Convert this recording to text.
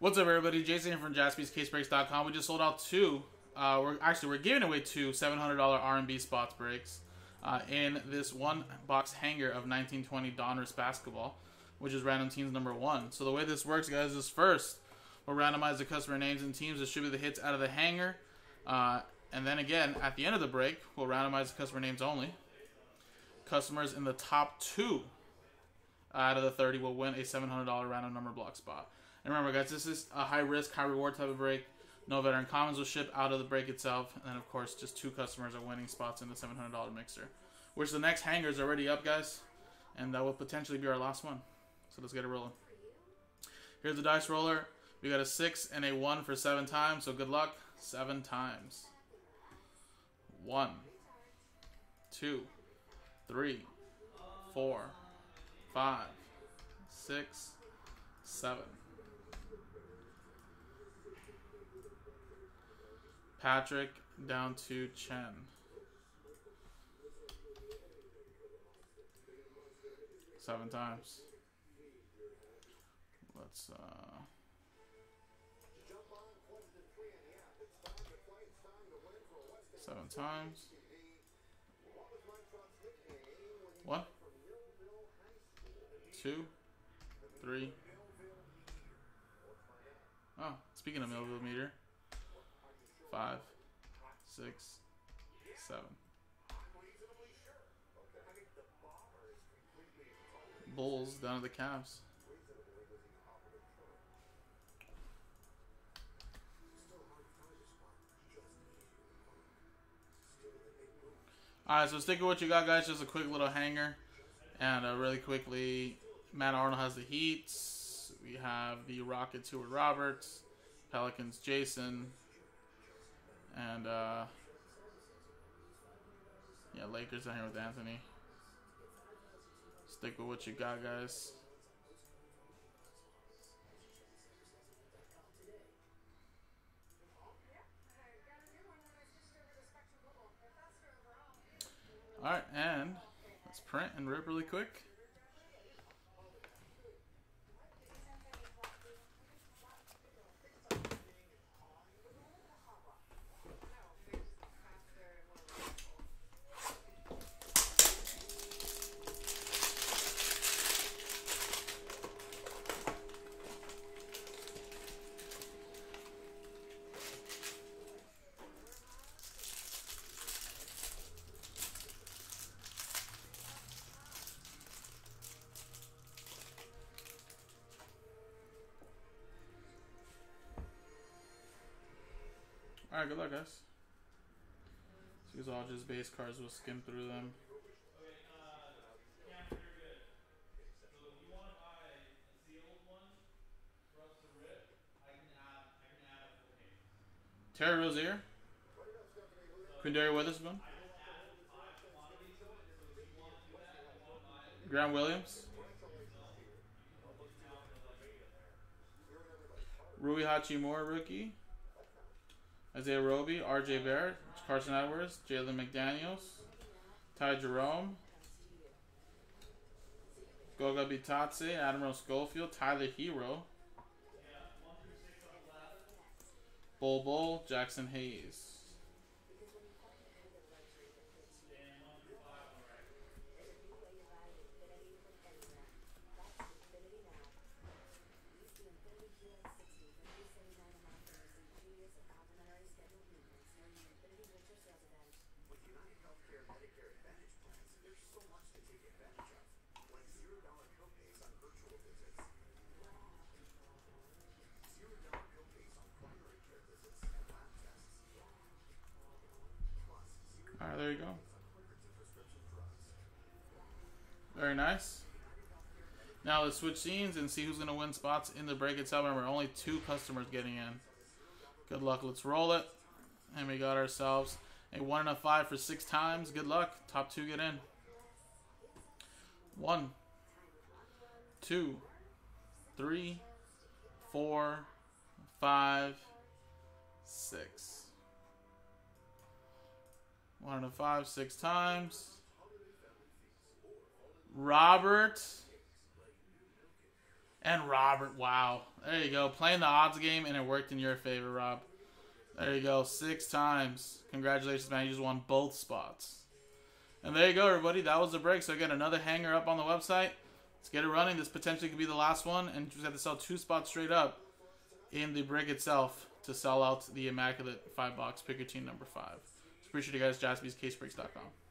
What's up, everybody? Jason here from JaspysCaseBreaks.com. We just sold out two. Uh, we're actually we're giving away two $700 RNB spots breaks uh, in this one box hanger of 1920 Donruss basketball, which is random teams number one. So the way this works, guys, is first we'll randomize the customer names and teams, distribute the hits out of the hanger, uh, and then again at the end of the break, we'll randomize the customer names only. Customers in the top two out of the 30 will win a $700 random number block spot. And remember, guys, this is a high risk, high reward type of break. No veteran commons will ship out of the break itself. And then, of course, just two customers are winning spots in the $700 mixer. Which the next hanger is already up, guys. And that will potentially be our last one. So let's get it rolling. Here's the dice roller. We got a 6 and a 1 for 7 times. So good luck. 7 times. 1, 2, 3, 4, 5, 6, 7. Patrick down to Chen. Seven times. Let's uh seven times. One, two, three. Oh, speaking of Millville meter five, six, seven. Bulls down to the Cavs. Alright, so stick with what you got, guys. Just a quick little hanger. And uh, really quickly, Matt Arnold has the Heats. We have the Rockets, Howard Roberts. Pelicans, Jason. And, uh, yeah, Lakers down here with Anthony. Stick with what you got, guys. Alright, and let's print and rip really quick. Alright, good luck, guys. These all just base cards. We'll skim through them. Terry Rozier. Quinndary Weatherspoon. Grant Williams. Rui Hachimura rookie. Isaiah Roby, RJ Barrett, Carson Edwards, Jalen McDaniels, Ty Jerome, Goga Bitadze, Admiral Schofield, Tyler Herro, Bol Bol, Jaxson Hayes. Alright, there you go. Very nice. Now let's switch scenes and see who's going to win spots in the break itself. Remember, only two customers getting in. Good luck. Let's roll it. And we got ourselves a 1 and a 5 for 6 times. Good luck. Top 2 get in. One, two, three, four, five, six. One and a five, six times. Robert And Robert, wow. There you go. Playing the odds game, and it worked in your favor, Rob. There you go. Six times. Congratulations, man. You just won both spots. And there you go, everybody. That was the break. So, again, another hanger up on the website. Let's get it running. This potentially could be the last one. And just have to sell two spots straight up in the break itself to sell out the immaculate five box picker team number five. So Appreciate you guys. JaspysCaseBreaks.com.